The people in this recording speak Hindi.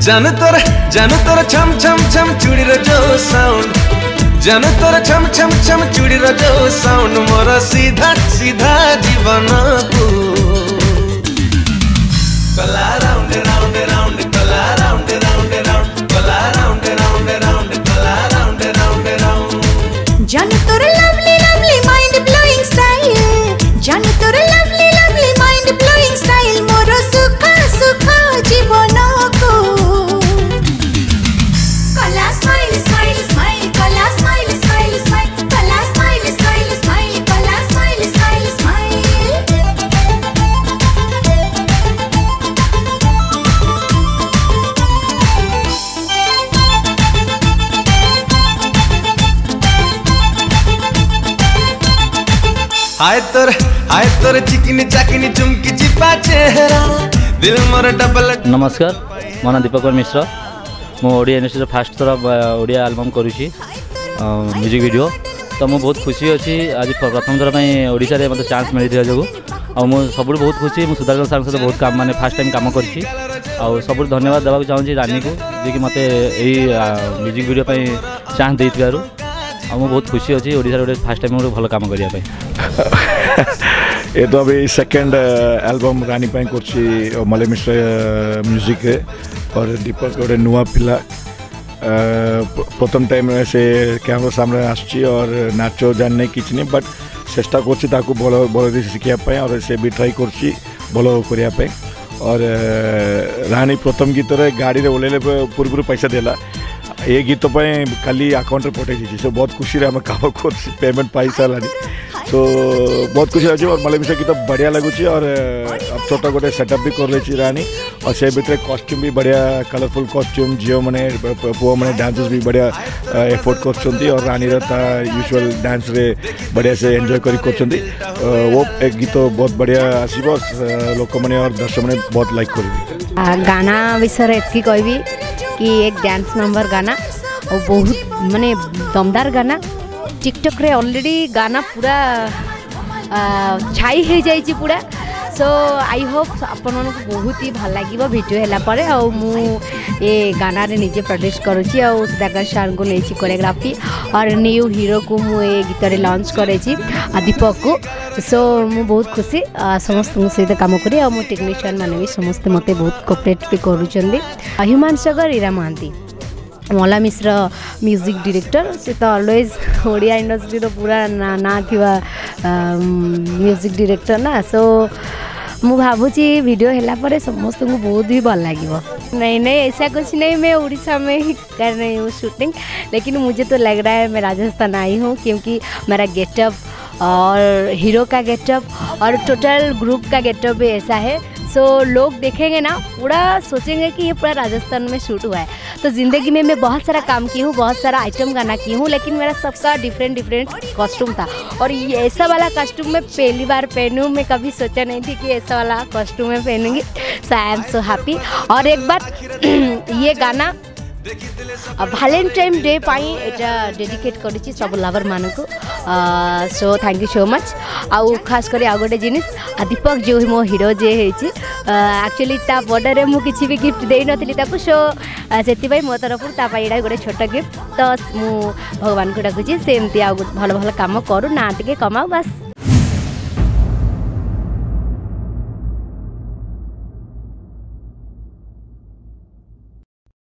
জান তোর জান তোর ছম ছম ছম চুড়ির যো সাউন্ড জান তোর ছম ছম ছম চুড়ির যো সাউন্ড মোর সিধা সিধা জীবনকু हाय तोर हाय तोर चिकनी चाकनी चुमकी चिपा चेहरा दिल मोर डबल ନମସ୍କାର ମୋ ନାଁ ଦୀପକ ମିଶ୍ର ମୁଁ ଓଡ଼ିଆ ଇଣ୍ଡଷ୍ଟ୍ରିର ଫାଷ୍ଟ ଥର ବା- ଓଡ଼ିଆ ଆଲବମ୍ କରୁଛି ମ୍ୟୁଜିକ୍ ଭିଡ଼ିଓ ତ ମୁଁ ବହୁତ ଖୁସି ଅଛି ଆଜି ପ୍ର- ପ୍ରଥମ ଥର ପାଇଁ ଓଡ଼ିଶାରେ ମୋତେ ଚାନ୍ସ ମିଳିଥିବା ଯୋଗୁଁ ଆଉ ମୁଁ ସବୁଠୁ ବହୁତ ଖୁସି ମୁଁ ସୁଧାକର ସାର୍ଙ୍କ ସହିତ ବହୁତ କାମ ମାନେ ଫାଷ୍ଟ ଟାଇମ୍ କାମ କରିଛି ଆଉ ସବୁଠୁ ଧନ୍ୟବାଦ ଦେବାକୁ ଚାହୁଁଛି ରାନୀକୁ ଯିଏକି ମୋତେ ଏଇ ମ୍ୟୁଜିକ୍ ଭିଡ଼ିଓ ପାଇଁ ଚାନ୍ସ ଦେଇଥିବାରୁ ଆଉ ମୁଁ ବହୁତ ଖୁସି ଅଛି ଓଡ଼ିଶାରେ ଗୋଟେ ଫାଷ୍ଟ ଟାଇମ୍ ଗୋଟେ ଭଲ କାମ କରିବା ପାଇଁ ये तो अभी सेकेंड एल्बम रानी पाई करछि मले मिश्र म्यूजिक रे और दीपक गोटे नुआ पिला अ, प- प्रथम टाइम से कैमरा सामने आसछि और नाचो जानने किछ नहीं बट चेष्टा करछि ताकू बड़ बड़ शिखिया पाई और से भी ट्राई करछि भलो करिया पाई और अ, रानी प्रथम गीत रे गाड़ी रे ओलेले पूर्व पैसा देला ये गीत ପାଇଁ आकाउंट ଆକାଉଣ୍ଟରେ सो बहुत खुशी ବହୁତ आम ଆମେ कर पेमेंट ପେମେଣ୍ଟ तो बहुत ବହୁତ ଖୁସି ଲାଗୁଛି और मलमिशा गीत तो बढ़िया लगुच, और छोट छोटा गोटे सेटअप भी कर रानी। और से भितर कस्ट्यूम भी बढ़िया कलरफुल कस्ट्यूम झील मैंने पुओ मैंने डांसेस भी बढ़िया एफोर्ड कर रानी यूजुआल डांस रे बढ़िया से एंजय कर वो एक गीत तो बहुत बढ़िया आसब लोक मैंने और दर्शक मैंने बहुत लाइक कर गाना विषय एति कह କି ଏକ ଡ୍ୟାନ୍ସ ନମ୍ବର ଗାନା ଆଉ ବହୁତ ମାନେ ଦମଦାର ଗାନା ଟିକଟକ୍ରେ ଅଲରେଡ଼ି ଗାନା ପୁରା ଆ, ଛାଇ ହେଇଯାଇଛି ପୁରା ସୋ ଆଇ ହୋପ୍ ଆପଣମାନଙ୍କୁ ବହୁତ ହି ଭଲ ଲାଗିବ ଭିଡ଼ିଓ ହେଲା ପରେ ଆଉ ମୁଁ ଏ ଗାନାରେ ନିଜେ ପ୍ରଡ୍ୟୁସ୍ କରୁଛି ଆଉ ସୁଧାକର ସାର୍ଙ୍କୁ ନେଇଛି କୋରିଓଗ୍ରାଫି ଅର୍ ନ୍ୟୁ ହିରୋକୁ ମୁଁ ଏ ଗୀତରେ ଲଞ୍ଚ କରିଛି ଦୀପକକୁ ସୋ ମୁଁ ବହୁତ ଖୁସି ସମସ୍ତଙ୍କ ସହିତ କାମ କରେ ଆଉ ମୋ ଟେକ୍ନିସିଆନ୍ ମାନେ ବି ସମସ୍ତେ ମୋତେ ବହୁତ କୋପରେଟ୍ ବି କରୁଛନ୍ତି। ହ୍ୟୁମାନ ସାଗର ଇରା ମହାନ୍ତି ମଲା ମିଶ୍ର ମ୍ୟୁଜିକ୍ ଡିରେକ୍ଟର ସେ ତ ଅଲୱେଜ୍ ଓଡ଼ିଆ ଇଣ୍ଡଷ୍ଟ୍ରିର ପୁରା ନାଁ ଥିବା ମ୍ୟୁଜିକ୍ ଡିରେକ୍ଟର ନା। ସୋ ମୁଁ ଭାବୁଛି ଭିଡ଼ିଓ ହେଲା ପରେ ସମସ୍ତଙ୍କୁ ବହୁତ ବି ଭଲ ଲାଗିବ। नहीं नहीं, ऐसा कुछ नहीं, मैं उड़ीसा में ही कर रही हूँ शूटिंग लेकिन मुझे तो लग रहा है मैं राजस्थान आई हूँ क्योंकि मेरा गेटअप और हीरो का गेटअप और टोटल ग्रुप का गेटअप भी ऐसा है। सो लोग देखेंगे ना, पूरा सोचेंगे कि ये पूरा राजस्थान में शूट हुआ है। तो ज़िंदगी में मैं बहुत सारा काम की हूँ, बहुत सारा आइटम गाना की हूँ, लेकिन मेरा सबका डिफरेंट डिफरेंट कॉस्ट्यूम था। और ये ऐसा वाला कॉस्ट्यूम मैं पहली बार पहनूँ, मैं कभी सोचा नहीं थी कि ऐसा वाला कॉस्ट्यूम मैं पहनूँगी। सो आई एम सो हैप्पी और एक बार ये गाना ଭାଲେଣ୍ଟାଇନ୍ ଡେ ପାଇଁ ଏଇଟା ଡେଡିକେଟ୍ କରିଛି ସବୁ ଲଭର୍ ମାନଙ୍କୁ so thank you so much ଆଉ ଖାସ୍ କରି ଆଉ ଗୋଟେ ଜିନିଷ ଆଉ ଦୀପକ ଯେଉଁ ମୋ ହିରୋ ଯିଏ ହେଇଛି ଆକ୍ଚୁଆଲି ତା ବର୍ଥଡେରେ ମୁଁ କିଛି ବି ଗିଫ୍ଟ ଦେଇନଥିଲି ତାକୁ ସୋ ସେଥିପାଇଁ ମୋ ତରଫରୁ ତା ପାଇଁ ଏଇଟା ଗୋଟେ ଛୋଟ ଗିଫ୍ଟ ତ ମୁଁ ଭଗବାନଙ୍କୁ ଡାକୁଛି ସେ ଏମିତି ଆଉ ଭଲ ଭଲ କାମ କରୁ ନା ଟିକେ କମାଉ ବାସ୍।